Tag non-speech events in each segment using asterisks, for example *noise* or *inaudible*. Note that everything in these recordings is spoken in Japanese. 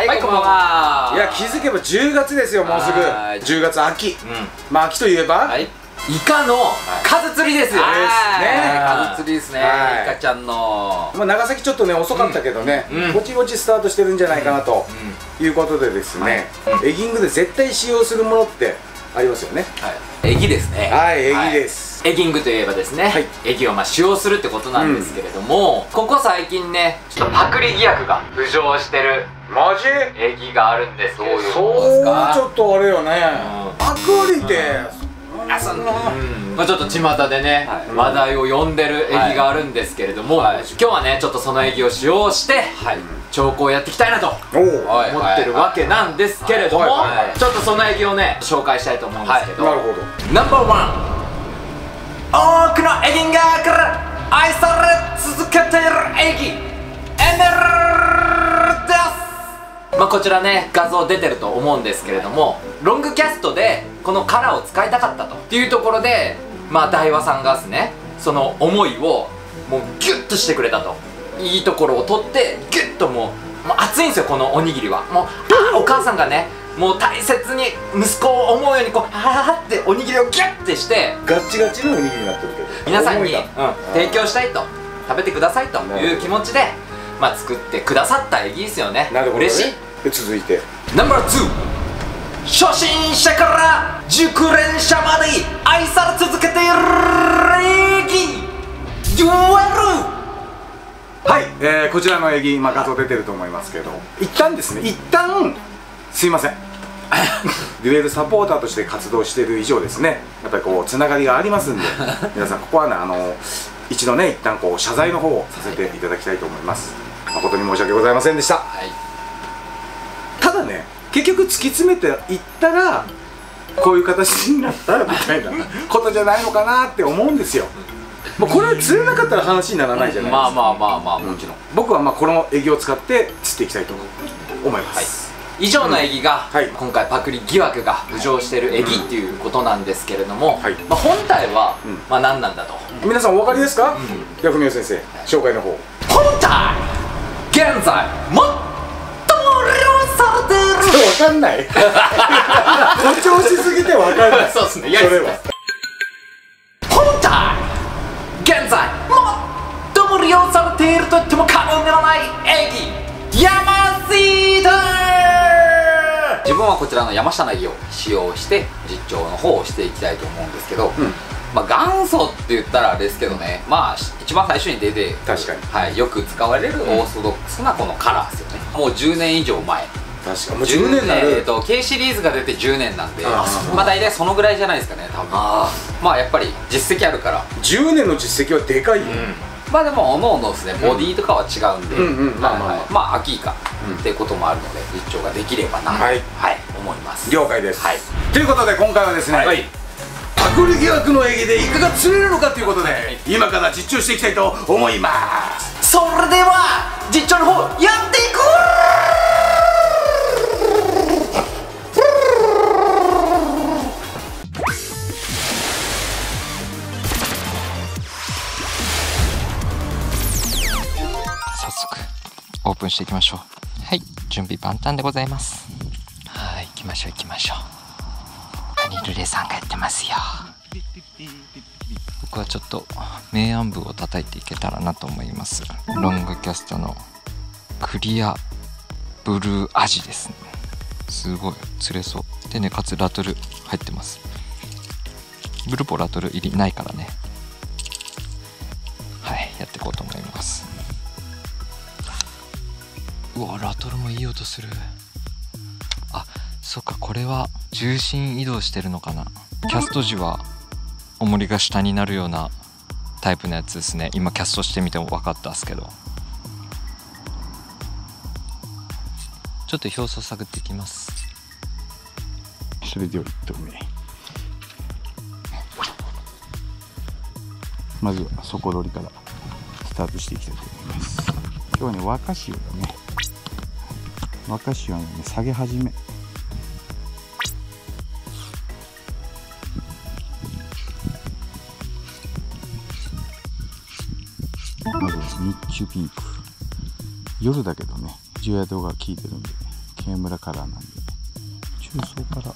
はい、こんばんは。いや気づけば10月ですよもうすぐ。はい。10月秋。うん。まあ秋といえば、はい。イカの数釣りです。よ、はい。ね数釣りですね、はいイカちゃんの。まあ、長崎ちょっとね遅かったけどね、うん。ぼちぼちスタートしてるんじゃないかなということでですね、エギングで絶対使用するものってありますよね。はい。エギですね。はいエギです、エギングといえばですね、はい。エギをまあ使用するってことなんですけれども、ここ最近ねちょっとパクリ疑惑が浮上してるマジ？エギがあるんですけれども。そうか？ちょっとあれよね、うん。パクリって、あそんな、まあ、ちょっと巷でね、はい。話題を呼んでるエギがあるんですけれども、はい。今日はねちょっとそのエギを使用して、兆候をやっていきたいなと思ってるわけなんですけれども、はい。はい。はい。ちょっとそのエギをね紹介したいと思うんですけど、なるほど。ナンバーワン多くのエギンガーから愛され続けているエギ。エメルです。まあこちらね画像出てると思うんですけれどもロングキャストでこのカラーを使いたかったとっていうところでまあ大和さんがですねその思いをもうギュッとしてくれたと。いいところを取ってギュッともうもう熱いんですよこのおにぎりは。もうお母さんがねもう大切に息子を思うようにこうはーっておにぎりをギュッてしてガッチガチのおにぎりになってるけど。皆さんに、うんな提供したいと食べてくださいという気持ちで、まあ、作ってくださったエギですよね。なるほど、ね、嬉しい。で続いて。ナンバー2初心者から熟練者まで愛され続けているエギ。デュエル。はい、えー、こちらのエギ、まあ、画像出てると思いますけど。一旦ですね。一旦すいません。*laughs* デュエルサポーターとして活動している以上ですね。やっぱりこうつながりがありますんで *laughs* 皆さんここはねあの一度ね一旦こう謝罪の方をさせていただきたいと思います。誠に申し訳ございませんでした。はい。ただね結局突き詰めていったらこういう形になったみたいな *laughs* ことじゃないのかなって思うんですよ。もうこれ釣れなかったら話にならないじゃないですか、まあまあまあまあもちろん、僕はまあこのエギを使って釣っていきたいと思います、以上のエギが、はい。今回パクリ疑惑が浮上しているエギっていうことなんですけれども、はい。まあ、本体は、うん。まあ何なんだと。皆さんお分かりですか、薬文先生紹介の方。本体現在最も利用されている。分かんない。誇張しすぎて分かんない。*laughs* そうっすね。それは。本体現在最も利用されていると言っても過言ではないエギヤマシータ自分はこちらの山下凪を使用して実調の方をしていきたいと思うんですけど、ん。まあ元祖って言ったらあれですけどねまあ一番最初に出て確かに。はい、よく使われるオーソドックスなこのカラーですよね、もう10年以上前。確かもう10年になる。えーと K シリーズが出て10年なんであそう。まあ大体そのぐらいじゃないですかね多分。まあやっぱり実績あるから。10年の実績はでかいよ、まあでもおのおのですねボディとかは違うんで、まあまあ。はいはい。まあ秋イカっていうこともあるので実調ができればなと、はい思います。了解です、はい。ということで今回はですね、はい。パクリ疑惑のエギでイカが釣れるのかということで、今から実況していきたいと思います。それでしていきましょう。はい。準備万端でございます。はい。行きましょう行きましょう。アニルレさんがやってますよ。僕はちょっと明暗部を叩いていけたらなと思います。ロングキャストのクリアブルーアジですね。すごい。釣れそう。でねかつラトル入ってます。ブルポラトル入りないからね。トルもいい音する。あそっかこれは重心移動してるのかな。キャスト時は重りが下になるようなタイプのやつですね。今キャストしてみても分かったっすけど。ちょっと表層探っていきます。それでよりとめまずは底取りからスタートしていきたいと思います。今日はね若潮だね若潮のね下げ始め。まず日中ピンク。夜だけどね重ヤドが効いてるんでケムラカラーなんで中層から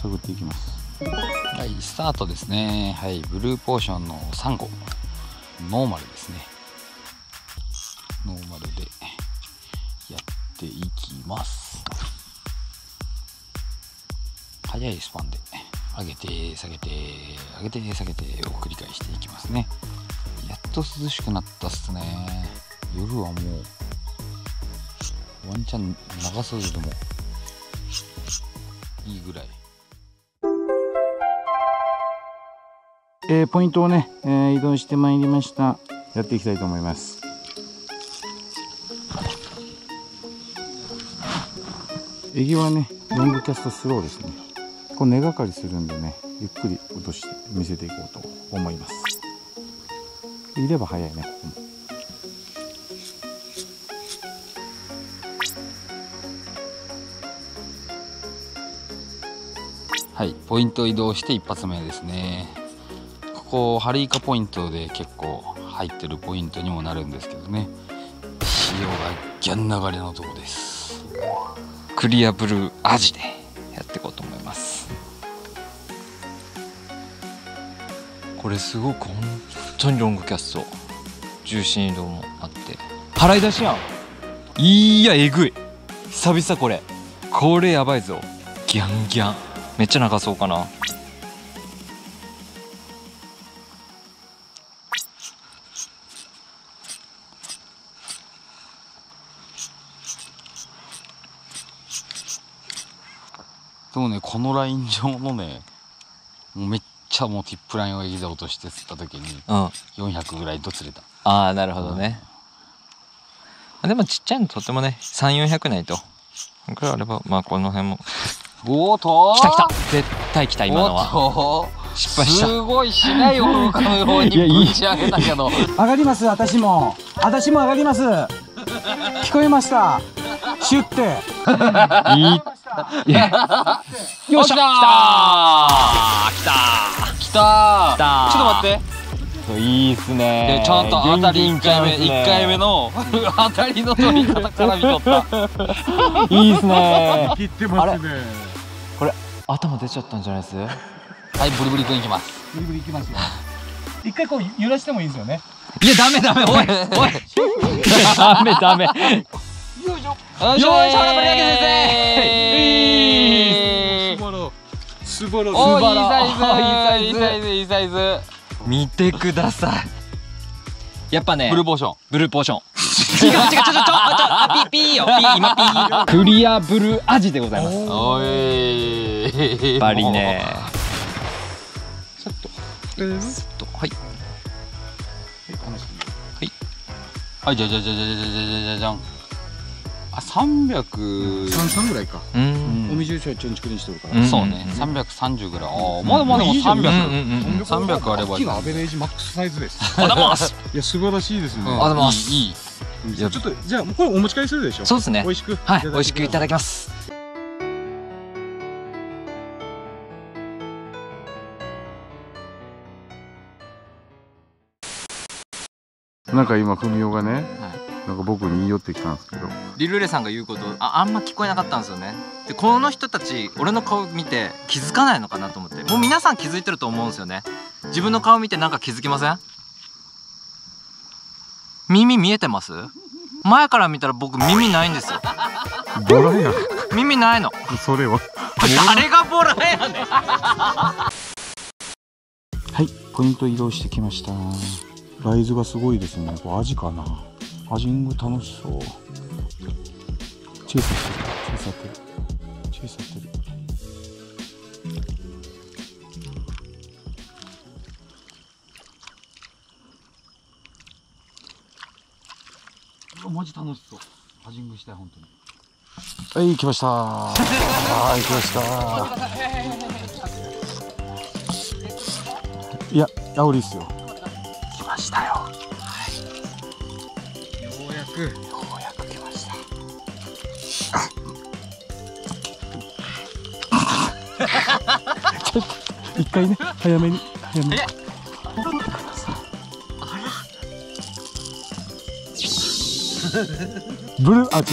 探っていきます。はいスタートですね。はいブルーポーションの3号ノーマルですね。速いスパンで上げて下げて上げて下げてを繰り返していきますね。やっと涼しくなったっすね。夜はもうワンチャン長袖でもいいぐらい。えーポイントをね、えー移動してまいりました。やっていきたいと思います。エギはねロングキャストスローですねこれ根がかりするんでねゆっくり落として見せていこうと思いますいれば早いねここもはい、ポイント移動して一発目ですね。ここハリイカポイントで結構入ってるポイントにもなるんですけどね。潮がギャン流れのとこです。クリアブルーアジでれすごく本当にロングキャスト重心移動もあって。払い出しやん。いやえぐい。久々これ。これやばいぞ。ギャンギャン。めっちゃ長そうかな。でもね、このライン上のね、もうめっちゃもうティップラインをエギザ落として釣った時にうん。あ400ぐらいと釣れた。あなるほどね、あでもちっちゃいのとってもね3400ないと。これあればまあこの辺も。おーと来た来た。絶対来た今のは。は失敗した。すごいしないよかのようにぶち上げたけど。*laughs* 上がります私も。私も上がります。聞こえましたシュって。いいよっしゃ。ー来た。来た。来た。ちょっと待って。いいっすね。でちゃんと当たり1回目1回目の *laughs* 当たりの取り方から見とった。いいっすね。切ってますね。頭出ちゃったんじゃないです？はいブリブリ君いきます。ブリブリいきますよ。一回こう揺らしてもいいですよね。いやダメダメおいおい。*laughs* ダメダメよ。いしょ。よいしょほらブリ上げ先生スボロおーいい素晴らサイズ。いいサイズいいサイズ。見てください。やっぱねブルーポーション。ブルーポーション。違う違う違うちょちょちょちょあピーピーよ。ピー今ピークリアブルーアジでございます。おい。やっぱりね。ちょっとすっとはい。はい。じゃじゃじゃじゃじゃじゃじゃじゃじゃんあ300三三ぐらいか。うん。お水ちょいちょんちくりにしてるからうんそうね330ぐらいああまだまだもういいじゃんうんうん300うんうん300あればさっきのアベレージマックスサイズですありますいや素晴らしいですねうんありますいいいいちょっとじゃあこれお持ち帰りするでしょそうですね美味しくはい美味しくいただききますなんか今文雄がねなんか僕に言い寄ってきたんですけど。リルレさんが言うことああんま聞こえなかったんですよね。でこの人たち俺の顔見て気づかないのかなと思って。もう皆さん気づいてると思うんですよね。自分の顔見てなんか気づきません？耳見えてます？前から見たら僕耳ないんですよ。ボラや耳ないの。それは。誰がボラやね。んはいポイント移動してきました。ライズがすごいですね。これアジかなアジング楽しそう。チェイサってるチェイサってる。チェイサってるマジ楽しそう。ハジングしたい本当に。はい来ました。はい来ました。いやアオリっすよ。うやくようやく来ました。ちょっと一回ね早めに早めに。ブルー？あ違う、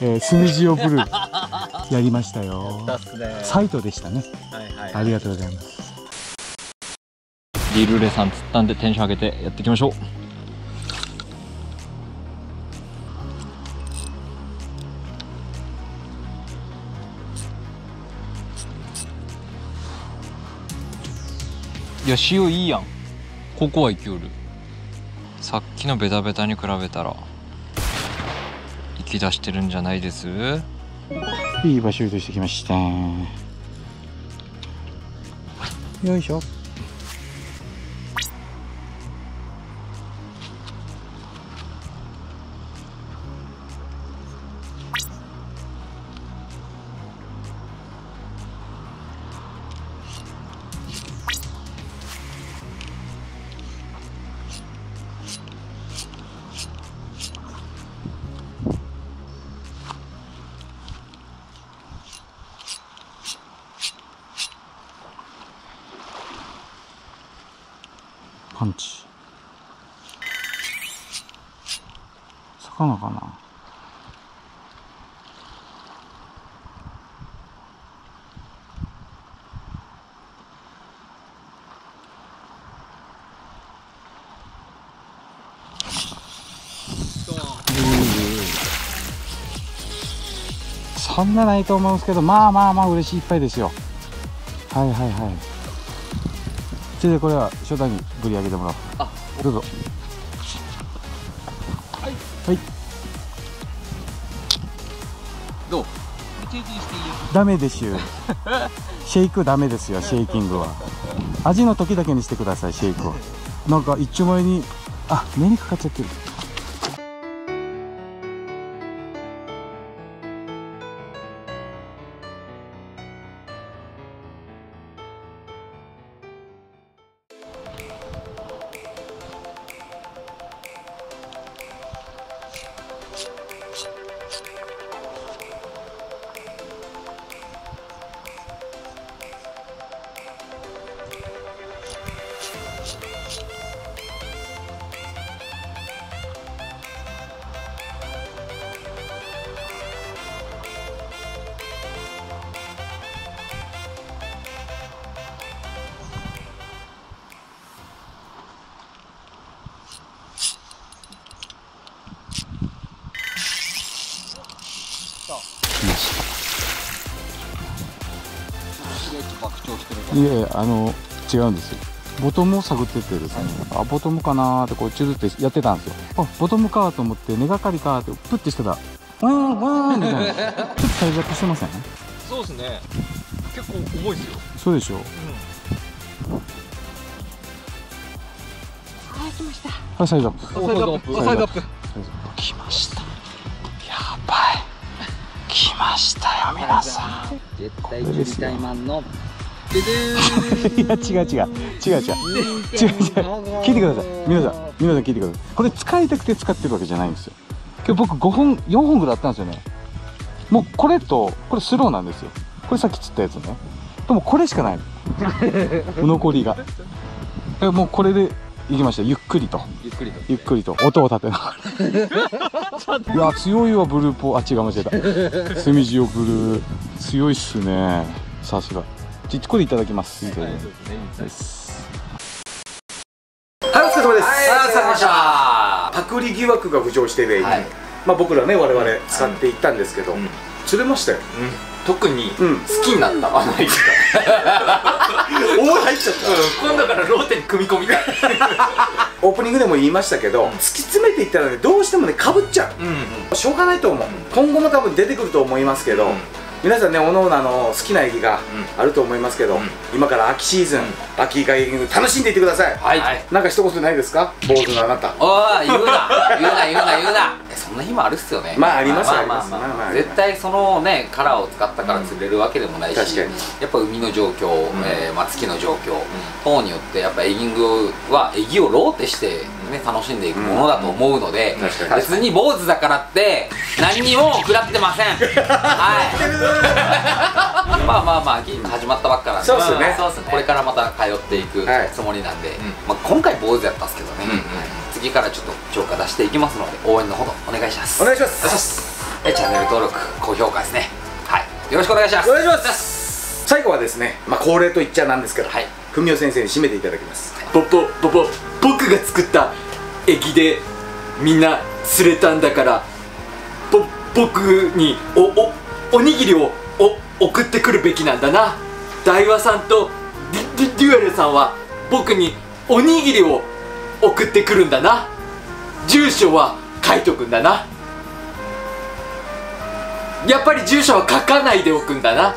えー、スヌジオブルー。やりましたよ。だっすね。サイトでしたね。はいはいありがとうございます。リルレさん釣ったんでテンション上げてやっていきましょうや塩いいやん。ここはいきよる。さっきのベタベタに比べたら。生き出してるんじゃないです？いい場所移動してきました。よいしょ。魚かな？そん。なないと思うん。ですけどまあまあまあ嬉しいいっぱいですよはいはいはいそれでこれは初段にぶり上げてもらおうあどうぞダメですよ。シェイクダメですよシェイキングは。味の時だけにしてくださいシェイクを。なんか一丁前にあ目にかかっちゃってる。いえあの違うんですよ。ボトムを探っててですね、あボトムかなーってこうチュルってやってたんですよ。あボトムかと思って根がかりかってプッてしてた。らワーンワーンみたいな。*laughs* ちょっと退弱してません？そうですね。結構重いですよ。そうでしょ。うはいサイドアップサイドアップ。サイドアップ。来ました。やばい。来ましたよ皆さん。絶対これですよマンの *laughs* いや違う違う。違う違う。違う違う聞いてください。皆さん皆さん聞いてください。これ使いたくて使ってるわけじゃないんですよ。今日僕5本4本ぐらいあったんですよね。もうこれとこれスローなんですよこれさっき釣ったやつね。でもこれしかないの。残りが。えもうこれでいきました。ゆっくりと。ゆっくりと。ゆっくりと。音を立てながら。いや強いわブルーポー。あ違う間違えた。セミジオブルー。強いっすね。さすがちこれいただきます。ですはい。お疲れ様です、はいお疲れ様でした。パクリ疑惑が浮上しているエイはい。まあ僕らね我々使っていったんですけど、うん。釣れましたよ。特にうん。好きになったあの駅おお入っちゃった。今度からローテに組み込みたいオープニングでも言いましたけど、突き詰めていったらねどうしてもねかぶっちゃう。うんうん。しょうがないと思う、今後も多分出てくると思いますけど、うん皆さんねおのおの好きな駅があると思いますけど、うん。今から秋シーズン、秋外楽しんでいってください、はい。なんか一言ないですか？坊主のあなた。おい言うな。言うな言うな。言うなえそんな日もあるっすよね。まあありますまあまあま絶対そのねカラーを使ったから釣れるわけでもないし、確かに。やっぱ海の状況、えーまあ、月の状況等によってやっぱエギングはエギをローテして、ね、楽しんでいくものだと思うので、別に坊主だからって何にも食らってません。はい。*laughs* まあまあまあ秋始まったばっかなんでそうっすね。まあそうっすねこれからまた通っていくはい。つもりなんで、まあ、今回坊主やったんですけどね、はい次からちょっと超過出していきますので応援のほどお願いします。お願いします。えチャンネル登録高評価ですね。はい。よろしくお願いします。お願いします。最後はですねまあ恒例と言っちゃなんですけどはい。文雄先生に締めていただきます。僕が作った駅でみんな釣れたんだからぼ僕におおおにぎりをお送ってくるべきなんだな。大和さんとデュデュエルさんは僕におにぎりを送ってくるんだな。住所は書いとくんだな。やっぱり住所は書かないでおくんだな。